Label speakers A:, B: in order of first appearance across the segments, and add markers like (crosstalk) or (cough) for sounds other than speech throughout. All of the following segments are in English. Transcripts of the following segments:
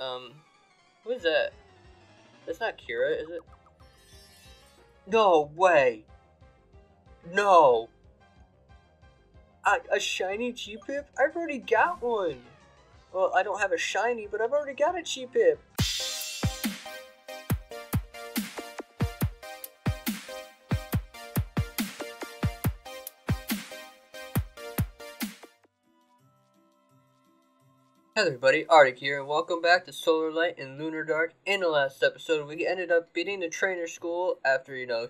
A: Um, who is that? That's not Kira, is it? No way! No! A, a shiny Cheepip? I've already got one! Well, I don't have a shiny, but I've already got a Cheepip! Hello everybody, Arctic here, and welcome back to Solar Light and Lunar Dark. In the last episode, we ended up beating the trainer school after, you know,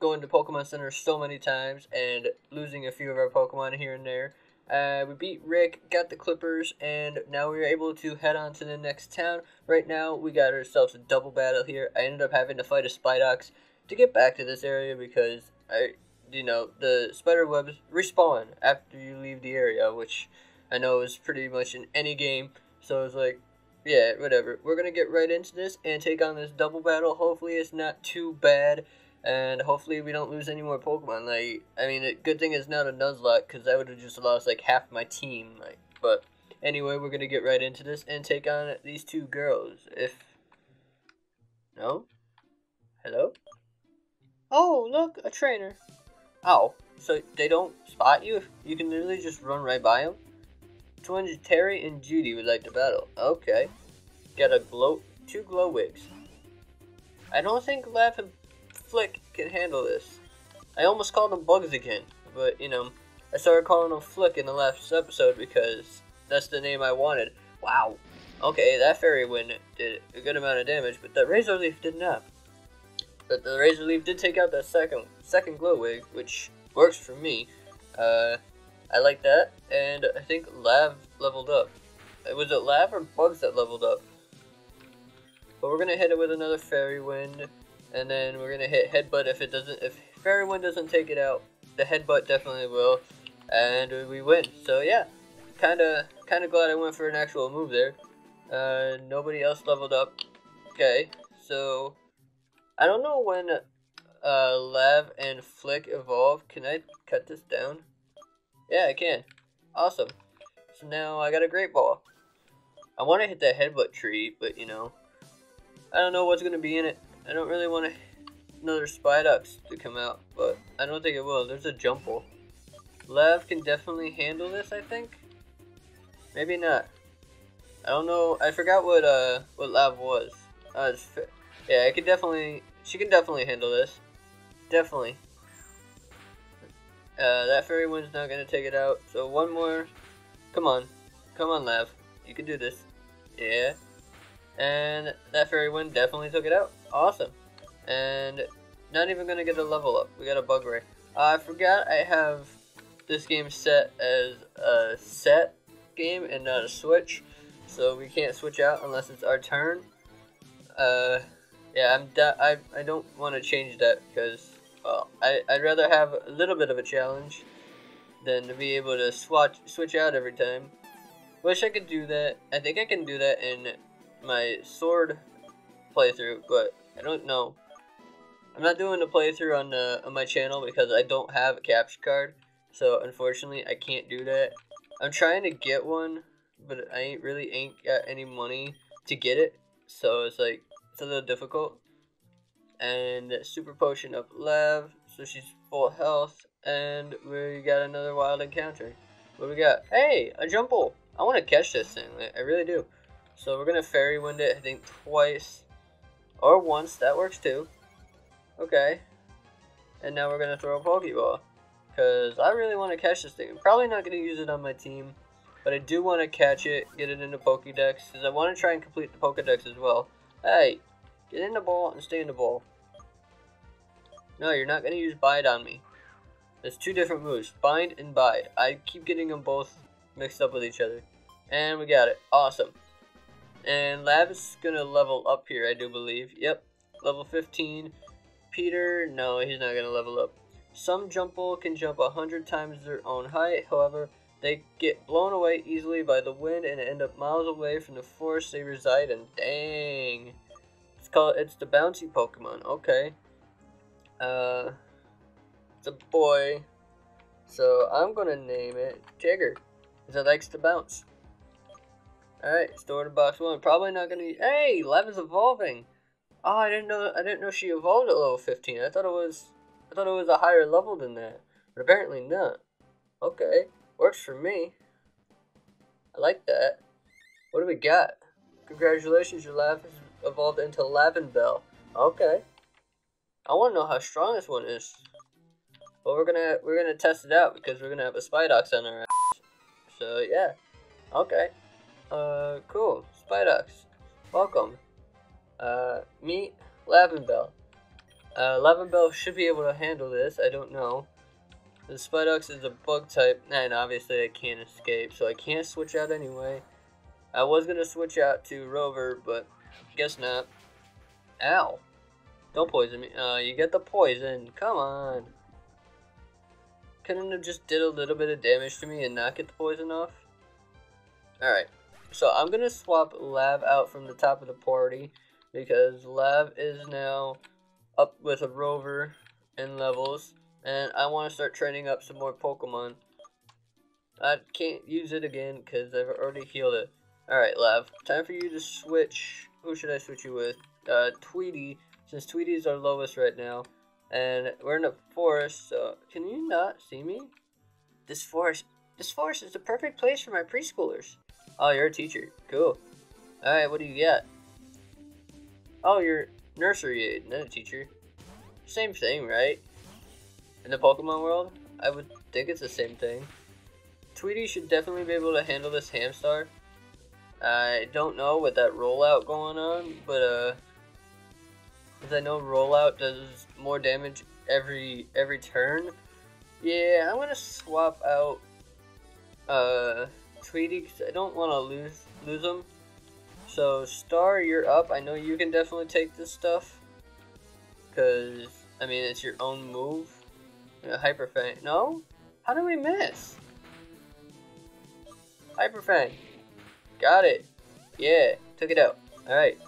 A: going to Pokemon Center so many times and losing a few of our Pokemon here and there. Uh, we beat Rick, got the Clippers, and now we are able to head on to the next town. Right now, we got ourselves a double battle here. I ended up having to fight a Spidox to get back to this area because, I, you know, the spider webs respawn after you leave the area, which I know is pretty much in any game. So I was like, yeah, whatever. We're gonna get right into this and take on this double battle. Hopefully, it's not too bad, and hopefully we don't lose any more Pokemon. Like, I mean, a good thing it's not a Nuzlocke because I would have just lost like half my team. Like, but anyway, we're gonna get right into this and take on these two girls. If no, hello. Oh, look, a trainer. Oh, so they don't spot you? You can literally just run right by them. Twins Terry and Judy would like to battle. Okay. Got a glow, two glow wigs. I don't think Lav and Flick can handle this. I almost called them bugs again, but you know, I started calling them Flick in the last episode because that's the name I wanted. Wow. Okay, that fairy wind did a good amount of damage, but the razor leaf did not. But the razor leaf did take out that second second glow wig, which works for me. Uh, I like that, and I think Lav leveled up. Was it Lav or Bugs that leveled up? But we're gonna hit it with another Fairy Wind, and then we're gonna hit Headbutt if it doesn't. If Fairy Wind doesn't take it out, the Headbutt definitely will, and we win. So yeah, kind of kind of glad I went for an actual move there. Uh, nobody else leveled up. Okay, so I don't know when uh, Lav and Flick evolve. Can I cut this down? Yeah, I can. Awesome. So now I got a great ball. I want to hit that headbutt tree, but you know, I don't know what's going to be in it. I don't really want another Spidox to come out, but I don't think it will. There's a Jumple. Lev can definitely handle this, I think. Maybe not. I don't know. I forgot what uh what Lav was. Uh, yeah, I can definitely. She can definitely handle this. Definitely. Uh, that fairy wind's not gonna take it out. So one more. Come on. Come on, Lav. You can do this. Yeah. And that fairy wind definitely took it out. Awesome. And not even gonna get a level up. We got a bug ray. I forgot I have this game set as a set game and not a switch. So we can't switch out unless it's our turn. Uh, yeah, I'm I, I don't want to change that because well, I, I'd rather have a little bit of a challenge than to be able to swatch, switch out every time. Wish I could do that. I think I can do that in my sword playthrough, but I don't know. I'm not doing the playthrough on, the, on my channel because I don't have a capture card. So unfortunately, I can't do that. I'm trying to get one, but I ain't really ain't got any money to get it. So it's like, it's a little difficult and super potion of Lev, so she's full health, and we got another wild encounter. What do we got? Hey, a Jumple! I want to catch this thing, I really do. So we're gonna fairy wind it, I think twice, or once, that works too. Okay. And now we're gonna throw a Pokeball. Because I really want to catch this thing. I'm probably not going to use it on my team. But I do want to catch it, get it into Pokedex. Because I want to try and complete the Pokedex as well. Hey, Get in the ball and stay in the ball. No, you're not going to use Bide on me. There's two different moves. Bind and Bide. I keep getting them both mixed up with each other. And we got it. Awesome. And Lav is going to level up here, I do believe. Yep. Level 15. Peter, no, he's not going to level up. Some Jumple can jump 100 times their own height. However, they get blown away easily by the wind and end up miles away from the forest they reside in. Dang. It's called. It's the bouncy Pokemon. Okay. Uh, it's a boy. So I'm gonna name it Tigger, because it likes to bounce. Alright, store to box one. Probably not gonna Hey, is evolving! Oh, I didn't know I didn't know she evolved at level 15. I thought it was I thought it was a higher level than that. But apparently not. Okay. Works for me. I like that. What do we got? Congratulations, your lab has evolved into Lavendel. Okay. I want to know how strong this one is. But we're gonna we're gonna test it out because we're gonna have a Spidox on our ass. So yeah. Okay. Uh, cool. Spidox. Welcome. Uh, meet Lavendel. Uh, Lavendel should be able to handle this. I don't know. The Spidox is a bug type, and obviously I can't escape, so I can't switch out anyway. I was gonna switch out to Rover, but guess not. Ow. Don't poison me. Uh, you get the poison. Come on. Couldn't have just did a little bit of damage to me and not get the poison off? Alright. So I'm gonna swap Lav out from the top of the party because Lav is now up with a Rover in levels and I want to start training up some more Pokemon. I can't use it again because I've already healed it. Alright, Lav. Time for you to switch. Who should I switch you with? Uh, Tweety, since Tweety is our lowest right now. And we're in a forest, so can you not see me? This forest, this forest is the perfect place for my preschoolers. Oh, you're a teacher. Cool. Alright, what do you got? Oh, you're nursery aide, not a teacher. Same thing, right? In the Pokemon world, I would think it's the same thing. Tweety should definitely be able to handle this Hamstar. I don't know with that rollout going on, but uh, because I know rollout does more damage every every turn. Yeah, I'm gonna swap out uh Tweety because I don't want to lose lose him. So Star, you're up. I know you can definitely take this stuff because I mean it's your own move. Hyper Fang. No? How do we miss? Hyper Fang. Got it. Yeah, took it out. Alright.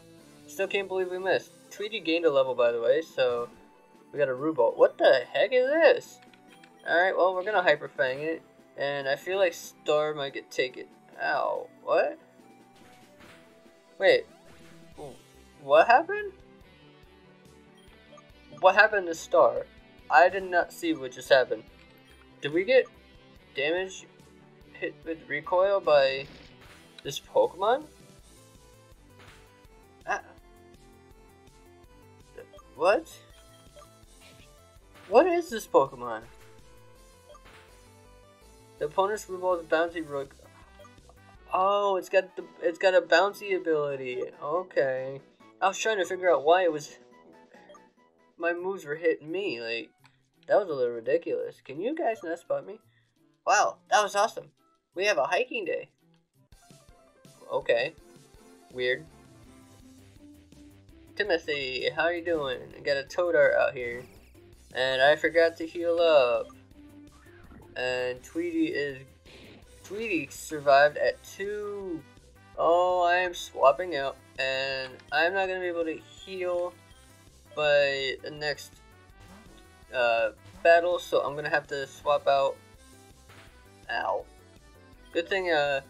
A: Still can't believe we missed. Tweety gained a level, by the way, so we got a Rubolt. What the heck is this? Alright, well, we're gonna Hyper Fang it, and I feel like Star might get taken. Ow. What? Wait. What happened? What happened to Star? I did not see what just happened. Did we get damage hit with recoil by this Pokemon? Ah. What? What is this Pokemon? The opponent's Rubal's bouncy rook. Oh, it's got the it's got a bouncy ability. Okay. I was trying to figure out why it was my moves were hitting me. Like that was a little ridiculous. Can you guys not spot me? Wow, that was awesome. We have a hiking day. Okay. Weird. Timothy, how are you doing? I got a Totodile out here. And I forgot to heal up. And Tweety is... Tweety survived at two. Oh, I am swapping out. And I'm not going to be able to heal by the next uh, battle, so I'm gonna have to swap out. Ow. Good thing uh,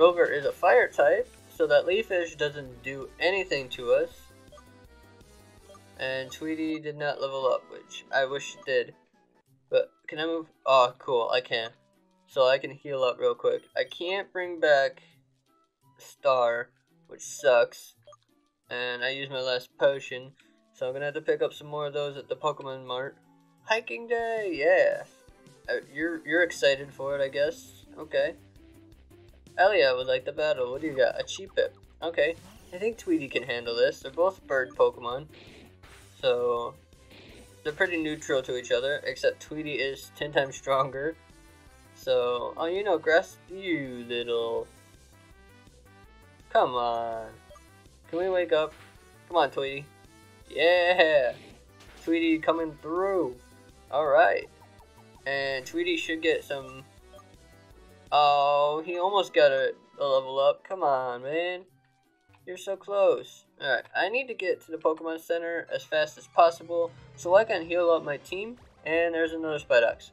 A: Rover is a fire type, so that Leafage doesn't do anything to us. And Tweety did not level up, which I wish it did. But can I move? Oh, cool, I can. So I can heal up real quick. I can't bring back Star, which sucks. And I used my last potion. So I'm gonna have to pick up some more of those at the Pokemon Mart. Hiking day, yeah. Uh, you're you're excited for it, I guess. Okay. Elia would like the battle. What do you got? A cheap Cheepip. Okay. I think Tweety can handle this. They're both bird Pokemon. So they're pretty neutral to each other, except Tweety is ten times stronger. So, oh, you know, Grass, you little. Come on. Can we wake up? Come on, Tweety. Yeah! Tweety coming through. Alright. And Tweety should get some... Oh, he almost got a, a level up. Come on, man. You're so close. Alright, I need to get to the Pokemon Center as fast as possible so I can heal up my team. And there's another Spidox.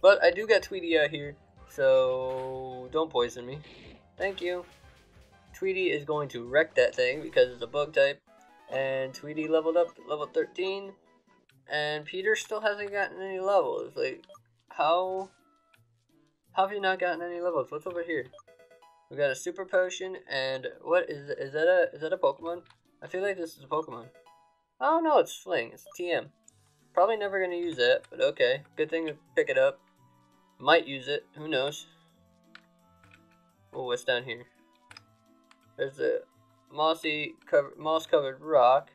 A: But I do got Tweety out here, so don't poison me. Thank you. Tweety is going to wreck that thing because it's a bug type. And Tweety leveled up to level 13. And Peter still hasn't gotten any levels. Like, how... How have you not gotten any levels? What's over here? We got a super potion and what is is that a is that a Pokemon? I feel like this is a Pokemon. Oh no, it's Fling. It's TM. Probably never gonna use that, but okay. Good thing to pick it up. Might use it. Who knows? Oh, what's down here? There's a mossy covered moss covered rock.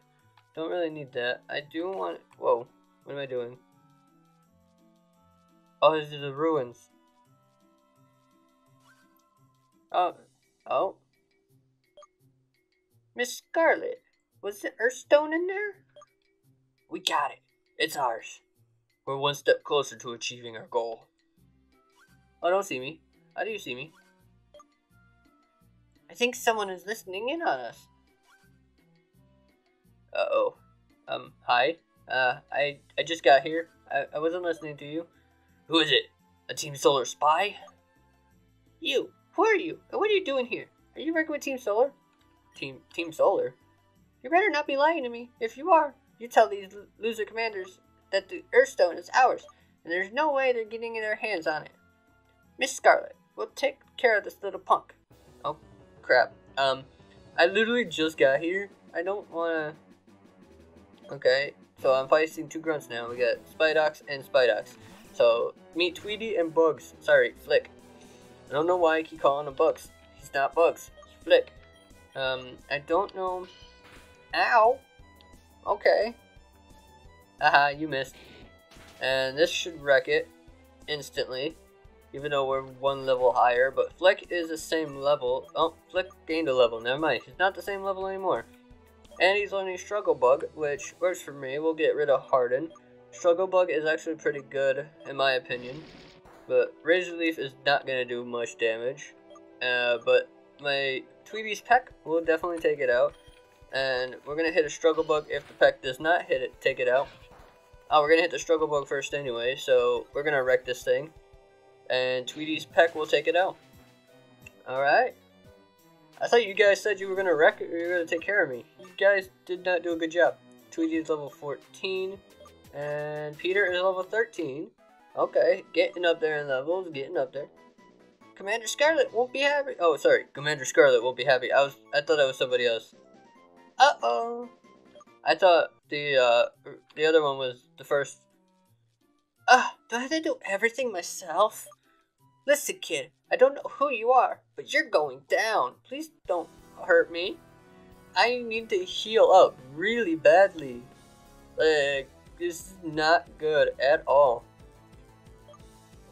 A: Don't really need that. I do want. Whoa, what am I doing? Oh, these are the ruins. Oh, oh. Miss Scarlet, was the Earthstone in there? We got it. It's ours. We're one step closer to achieving our goal. Oh, don't see me. How do you see me? I think someone is listening in on us. Uh-oh. Um, hi. Uh, I, I just got here. I, I wasn't listening to you. Who is it? A Team Solar spy? You. Who are you? And what are you doing here? Are you working with Team Solar? Team Team Solar? You better not be lying to me. If you are, you tell these loser commanders that the Earthstone is ours, and there's no way they're getting their hands on it. Miss Scarlet, we'll take care of this little punk. Oh, crap. Um, I literally just got here. I don't wanna... Okay, so I'm fighting two grunts now. We got Spidox and Spidox. So, meet Tweety and Bugs. Sorry, Flick. I don't know why I keep calling him Bugs. He's not Bugs. He's Flick. Um, I don't know... Ow! Okay. Aha, you missed. And this should wreck it instantly. Even though we're one level higher. But Flick is the same level. Oh, Flick gained a level. Never mind. He's not the same level anymore. And he's learning Struggle Bug, which works for me. We'll get rid of Harden. Struggle Bug is actually pretty good, in my opinion. But Razor Leaf is not going to do much damage. Uh, but my Tweety's Peck will definitely take it out. And we're going to hit a Struggle Bug if the Peck does not hit it, take it out. Oh, we're going to hit the Struggle Bug first anyway, so we're going to wreck this thing. And Tweety's Peck will take it out. Alright. I thought you guys said you were going to wreck it, you were going to take care of me. You guys did not do a good job. Tweety is level 14. And Peter is level 13. Okay, getting up there in levels, getting up there. Commander Scarlet won't be happy. Oh, sorry, Commander Scarlet won't be happy. I was, I thought that was somebody else. Uh oh. I thought the uh, the other one was the first. Ah, do I have to do everything myself? Listen, kid, I don't know who you are, but you're going down. Please don't hurt me. I need to heal up really badly. Like, this is not good at all.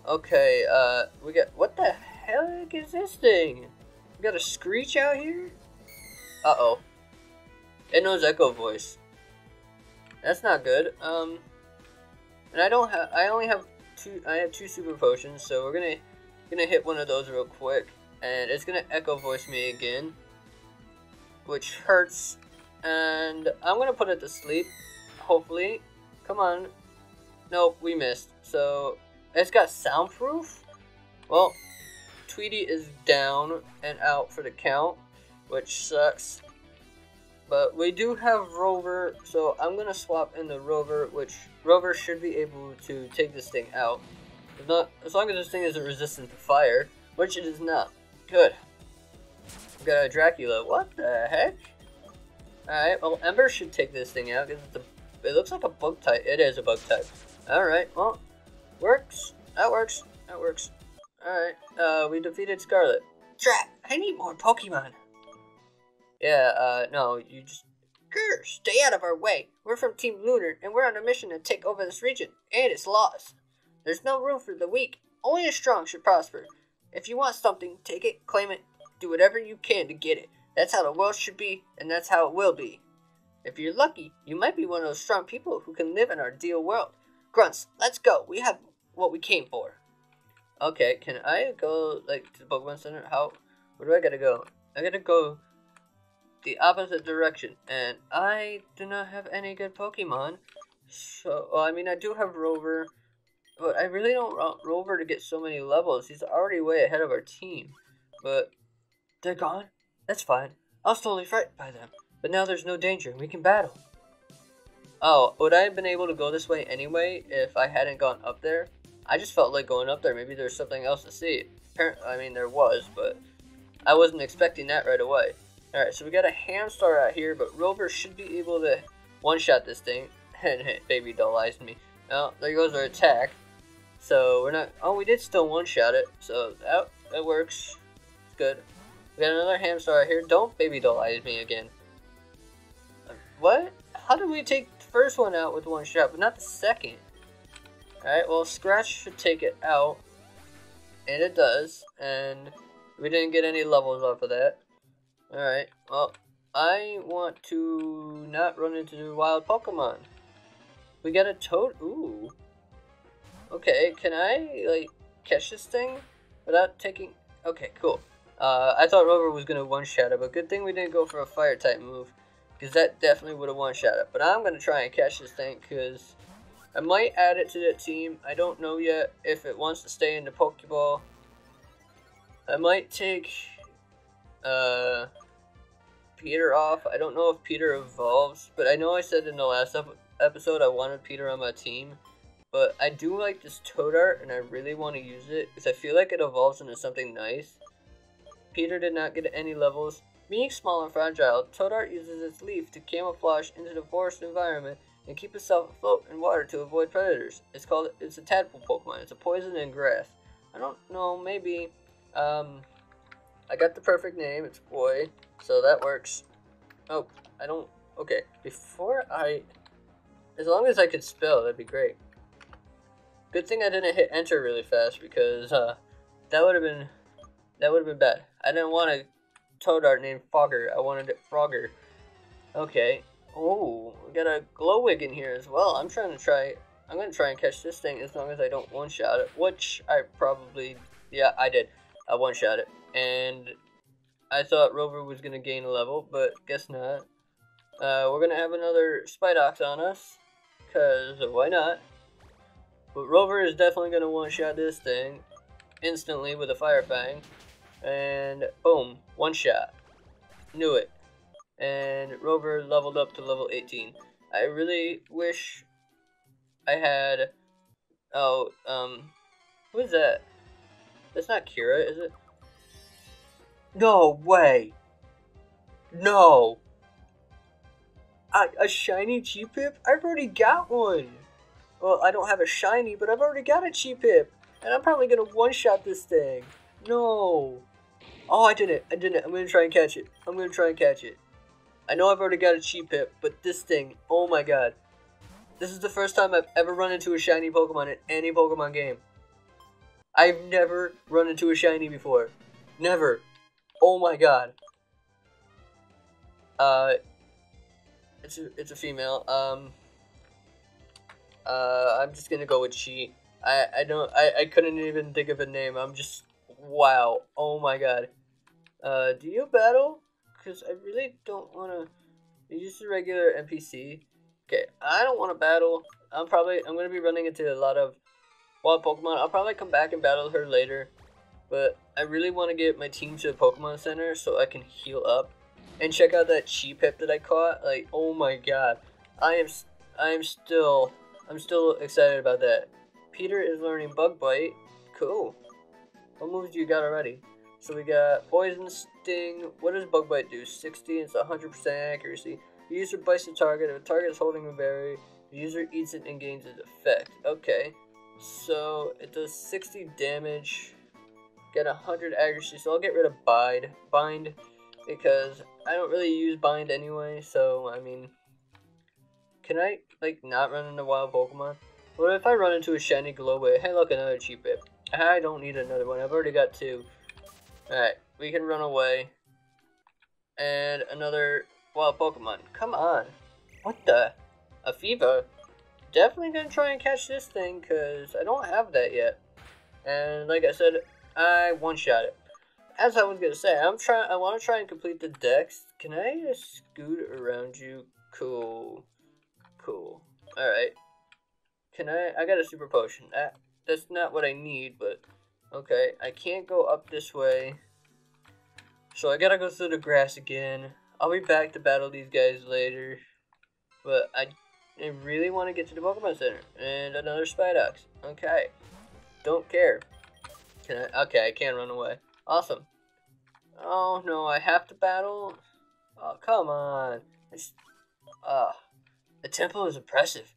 A: Okay, uh, we got, what the heck is this thing? We got a screech out here? Uh-oh. It knows Echo Voice. That's not good. Um, and I don't have, I only have two, I have two super potions, so we're gonna, gonna hit one of those real quick. And it's gonna Echo Voice me again. Which hurts. And I'm gonna put it to sleep, hopefully. Come on. Nope, we missed. So, it's got soundproof? Well, Tweety is down and out for the count, which sucks. But we do have Rover, so I'm going to swap in the Rover, which Rover should be able to take this thing out. Not, as long as this thing isn't resistant to fire, which it is not. Good. We got a Dracula. What the heck? Alright, well, Ember should take this thing out, because it looks like a bug type. It is a bug type. Alright, well, works. That works. That works. Alright, uh, we defeated Scarlet. Drat, I need more Pokemon. Yeah, uh, no, you just... Grr, stay out of our way. We're from Team Lunar, and we're on a mission to take over this region and its laws. There's no room for the weak. Only the strong should prosper. If you want something, take it, claim it, do whatever you can to get it. That's how the world should be, and that's how it will be. If you're lucky, you might be one of those strong people who can live in our ideal world. Grunts, let's go. We have what we came for. Okay, can I go, like, to the Pokemon Center? How, where do I gotta go? I gotta go the opposite direction, and I do not have any good Pokemon. So, well, I mean, I do have Rover, but I really don't want Rover to get so many levels. He's already way ahead of our team. But They're gone? That's fine. I was totally frightened by them. But now there's no danger and we can battle. Oh, would I have been able to go this way anyway if I hadn't gone up there? I just felt like going up there. Maybe there's something else to see. Apparently, I mean, there was, but I wasn't expecting that right away. Alright, so we got a Hamstar out here, but Rover should be able to one-shot this thing. (laughs) And baby doll eyes me. Oh, there goes our attack. So we're not. Oh, we did still one-shot it. So that that works. It's good. We got another Hamstar out here. Don't baby doll eyes me again. Uh, what? How did we take first one out with one shot, but not the second? Alright, well, Scratch should take it out. And it does. And we didn't get any levels off of that. Alright, well, I want to not run into wild Pokemon. We got a toad. Ooh. Okay, can I, like, catch this thing without taking... Okay, cool. Uh, I thought Rover was going to one-shot it, but good thing we didn't go for a fire-type move. Because that definitely would have one-shot it. But I'm going to try and catch this thing, because I might add it to the team. I don't know yet if it wants to stay in the Pokeball. I might take uh, Peter off. I don't know if Peter evolves, but I know I said in the last ep episode I wanted Peter on my team. But I do like this Toadart, and I really want to use it, because I feel like it evolves into something nice. Peter did not get any levels. Being small and fragile, Toadart uses its leaf to camouflage into the forest environment and keep itself afloat in water to avoid predators. It's called it's a tadpole Pokemon. It's a poison and grass. I don't know, maybe um I got the perfect name, it's boy, so that works. Oh, I don't okay. Before I as long as I could spell, that'd be great. Good thing I didn't hit enter really fast because uh that would have been that would have been bad. I didn't want a Toadart named Fogger. I wanted it Frogger. Okay, Oh, we got a Glowwig in here as well. I'm trying to try. I'm gonna try and catch this thing as long as I don't one shot it, which I probably. Yeah, I did. I one shot it, and I thought Rover was gonna gain a level, but guess not. Uh, we're gonna have another Spidox on us, cause why not? But Rover is definitely gonna one shot this thing instantly with a Fire Fang, and boom, one shot. Knew it and Rover leveled up to level 18. I really wish I had. Oh, um, who is that? That's not Kira, is it? No way! No! A, a shiny Cheepip? I've already got one! Well, I don't have a shiny, but I've already got a Cheepip! And I'm probably gonna one-shot this thing. No! Oh, I did it. I did it. I'm gonna try and catch it. I'm gonna try and catch it. I know I've already got a Cheepip, but this thing, oh my god. This is the first time I've ever run into a shiny Pokemon in any Pokemon game. I've never run into a shiny before. Never. Oh my god. Uh, it's a, it's a female. Um, uh, I'm just gonna go with she. I, I don't, I, I couldn't even think of a name. I'm just, wow. Oh my god. Uh, do you battle? because I really don't want to use the regular NPC. Okay, I don't want to battle. I'm probably I'm gonna be running into a lot of wild Pokemon. I'll probably come back and battle her later, but I really want to get my team to the Pokemon Center so I can heal up and check out that Cheepip that I caught. Like, oh my god, I am I am still I'm still excited about that. Peter is learning Bug Bite. Cool. What moves do you got already? So we got Poison Sting. What does Bug Bite do? 60, it's 100% accuracy. The user bites the target. If a target is holding a berry, the user eats it and gains its effect. Okay. So it does 60 damage, get 100 accuracy. So I'll get rid of Bind, Bind because I don't really use Bind anyway. So, I mean, can I, like, not run into wild Pokemon? What if I run into a shiny Glowwig? Hey, look, another cheap Cheepip. I don't need another one. I've already got two. Alright, we can run away. And another wild Pokemon. Come on. What the? A fever? Definitely gonna try and catch this thing, because I don't have that yet. And like I said, I one-shot it. As I was gonna say, I'm trying. I want to try and complete the dex. Can I just scoot around you? Cool, cool. All right. Can I? I got a super potion. That that's not what I need, but Okay, I can't go up this way. So I gotta go through the grass again. I'll be back to battle these guys later. But I, I really want to get to the Pokemon Center. And another Spidox. Okay. Don't care. Can I? Okay, I can run away. Awesome. Oh no, I have to battle? Oh, come on. It's, uh, the temple is impressive.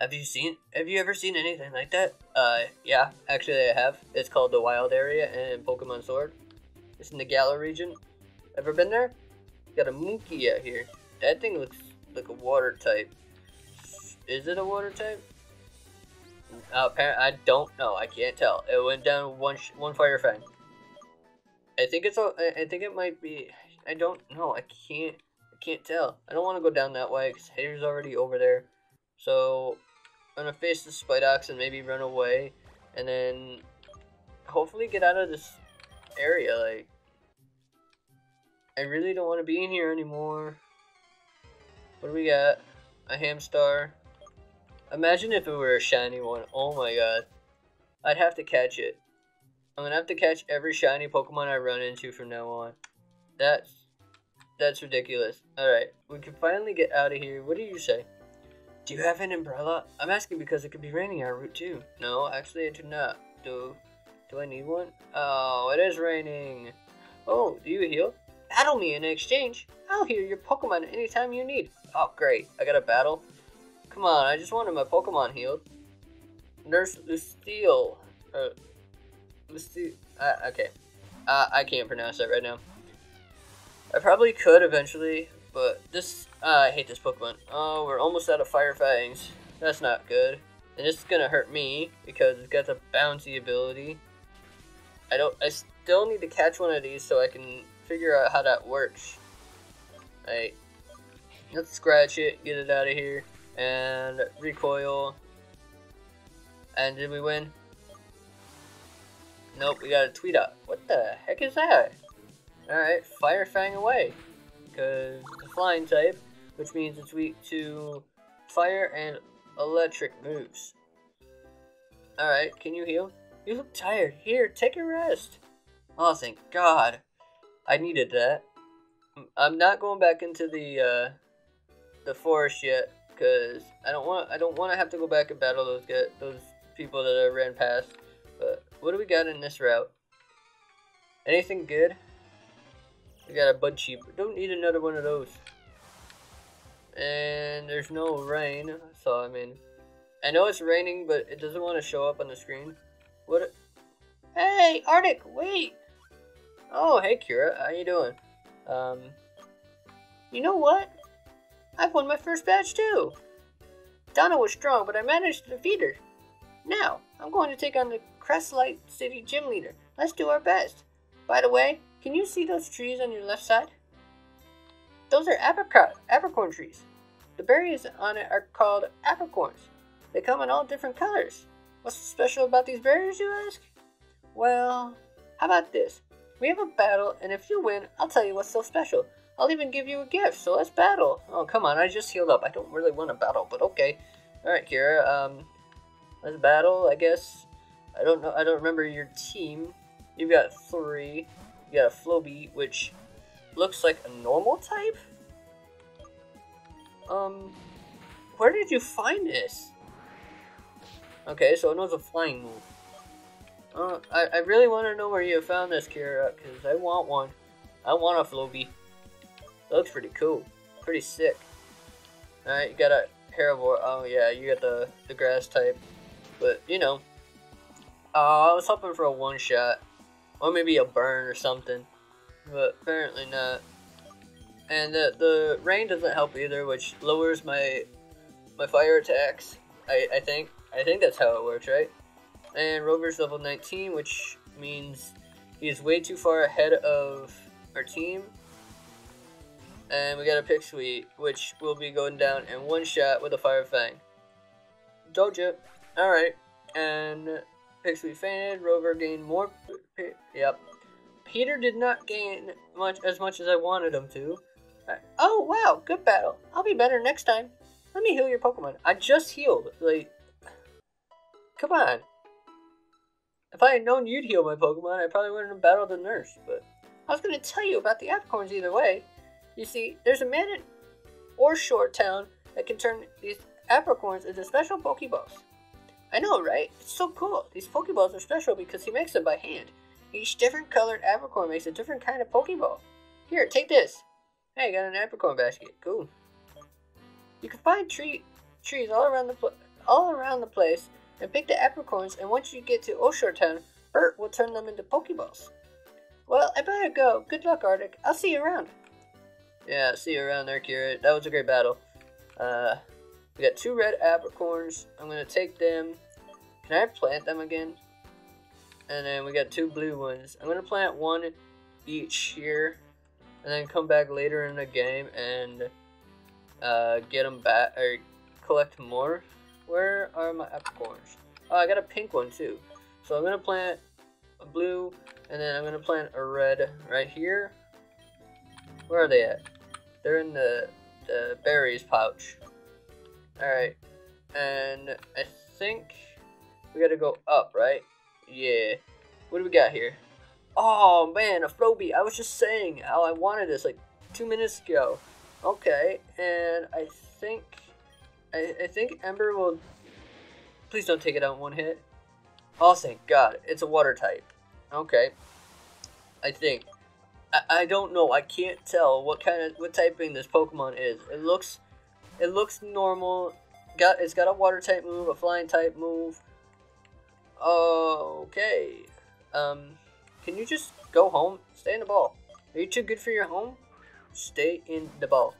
A: Have you seen, have you ever seen anything like that? Uh, yeah, actually I have. It's called the Wild Area in Pokemon Sword. It's in the Galar region. Ever been there? Got a Monkey out here. That thing looks like a water type. Is it a water type? Uh, I don't know. I can't tell. It went down one one fire fang. I think it's. A, I think it might be. I don't know. I can't. I can't tell. I don't want to go down that way because Hater's already over there. So I'm gonna face the Spidox and maybe run away, and then hopefully get out of this area. Like, I really don't want to be in here anymore. What do we got? A Hamstar. Imagine if it were a shiny one. Oh my god. I'd have to catch it. I'm gonna have to catch every shiny Pokemon I run into from now on. That's that's ridiculous. Alright, we can finally get out of here. What do you say? Do you have an umbrella? I'm asking because it could be raining our route too. No, actually I do not. Do do I need one? Oh, it is raining. Oh, do you heal? Battle me in exchange. I'll heal your Pokemon anytime you need. Oh, great. I got a battle. Come on, I just wanted my Pokemon healed. Nurse Lucille. Uh, Lucille. Uh, okay. Uh, I can't pronounce that right now. I probably could eventually, but this. Uh, I hate this Pokemon. Oh, we're almost out of Fire Fangs. That's not good. And this is gonna hurt me because it's got the bouncy ability. I don't. I still need to catch one of these so I can figure out how that works. Alright. Let's scratch it, get it out of here, and recoil. And did we win? Nope, we got a tweet up. What the heck is that? Alright, Fire Fang away. Because flying type, which means it's weak to fire and electric moves. Alright, can you heal? You look tired. Here, take a rest. Oh, thank God. I needed that. I'm not going back into the uh, the forest yet because I don't want I don't want to have to go back and battle those get those people that I ran past. But what do we got in this route? Anything good? We got a Budgie. Don't need another one of those. And there's no rain, so I mean, I know it's raining, but it doesn't want to show up on the screen. What? Hey, Arctic, wait! Oh, hey, Kira, how you doing? Um, you know what? I've won my first badge too. Donna was strong, but I managed to defeat her. Now, I'm going to take on the Crestlight City gym leader. Let's do our best. By the way, can you see those trees on your left side? Those are apricot, apricorn trees. The berries on it are called apricorns. They come in all different colors. What's special about these berries, you ask? Well, how about this? We have a battle, and if you win, I'll tell you what's so special. I'll even give you a gift, so let's battle. Oh, come on, I just healed up. I don't really want to battle, but okay. Alright, Kira, um, let's battle, I guess. I don't know, I don't remember your team. You've got three. You got a Flowbee, which looks like a normal type? Um, where did you find this? Okay, so it knows a flying move. Uh, I, I really want to know where you found this, Kira, because I want one. I want a Flowbee. looks pretty cool. Pretty sick. Alright, you got a Herivore. Oh, yeah, you got the, the grass type. But, you know. Uh, I was hoping for a one-shot. Or maybe a burn or something. But apparently not. And the, the rain doesn't help either, which lowers my my fire attacks, I, I think. I think that's how it works, right? And Rover's level 19, which means he is way too far ahead of our team. And we got a Pipsqueak, which will be going down in one shot with a Fire Fang. Doja. Alright. And Pipsqueak fainted. Rover gained more. Yep. Peter did not gain much as much as I wanted him to. Uh, oh, wow. Good battle. I'll be better next time. Let me heal your Pokemon. I just healed. Like, come on. If I had known you'd heal my Pokemon, I probably wouldn't have battled the nurse, but I was going to tell you about the apricorns either way. You see, there's a man in Oshore town that can turn these apricorns into special Pokeballs. I know, right? It's so cool. These Pokeballs are special because he makes them by hand. Each different colored apricorn makes a different kind of Pokeball. Here, take this. Hey, I got an apricorn basket. Cool. You can find tree trees all around the all around the place and pick the apricorns. And once you get to Oshore Town, Bert will turn them into Pokeballs. Well, I better go. Good luck, Arctic. I'll see you around. Yeah, see you around there, Kira. That was a great battle. Uh, we got two red apricorns. I'm gonna take them. Can I plant them again? And then we got two blue ones. I'm gonna plant one each here, and then come back later in the game and uh, get them back or collect more. Where are my apricorns? Oh, I got a pink one too. So I'm gonna plant a blue, and then I'm gonna plant a red right here. Where are they at? They're in the, the berries pouch. Alright. And I think we gotta go up, right? Yeah. What do we got here? Oh man, a Flowbee. I was just saying how I wanted this like two minutes ago. Okay, and I think I, I think Ember will please don't take it out in one hit. Oh thank god, it's a water type. Okay. I think. I, I don't know, I can't tell what kind of what typing this Pokemon is. It looks it looks normal. Got it's got a water type move, a flying type move. Uh, Okay. Um, can you just go home? Stay in the ball. Are you too good for your home? Stay in the ball.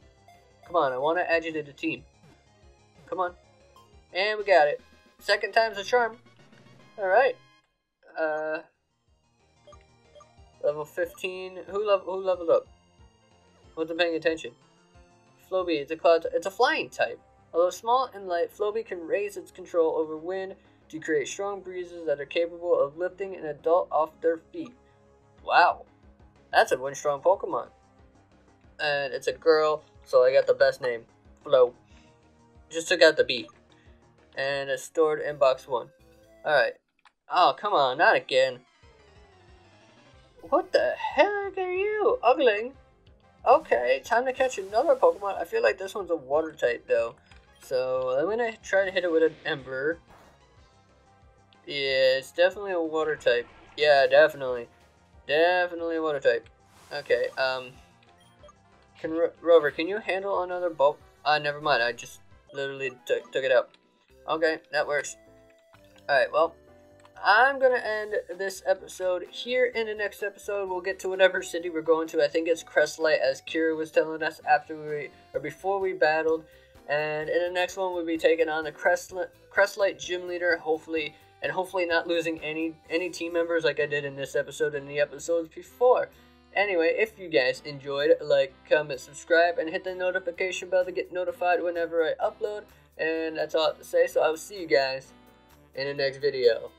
A: Come on, I want to add you to the team. Come on. And we got it. Second time's a charm. Alright. Uh, level 15. Who, level, who leveled up? Wasn't paying attention. Flowbee, it's a cloud, it's a flying type. Although small and light, Flowbee can raise its control over wind to create strong breezes that are capable of lifting an adult off their feet. Wow, that's a wind strong Pokemon. And it's a girl, so I got the best name, Flo. Just took out the B. And it's stored in box one. Alright. Oh, come on, not again. What the heck are you, Ugling? Okay, time to catch another Pokemon. I feel like this one's a water type though. So I'm gonna try to hit it with an Ember. Yeah, it's definitely a water type. Yeah, definitely. Definitely a water type. Okay, um... Can Ro Rover, can you handle another bulk? Ah, uh, never mind. I just literally took it out. Okay, that works. Alright, well, I'm gonna end this episode here. In the next episode, we'll get to whatever city we're going to. I think it's Crestlight, as Kira was telling us after we or before we battled. And in the next one, we'll be taking on the Crestlight, Crestlight gym leader. Hopefully, and hopefully not losing any any team members like I did in this episode and the episodes before. Anyway, if you guys enjoyed, like, comment, subscribe, and hit the notification bell to get notified whenever I upload. And that's all I have to say. So I will see you guys in the next video.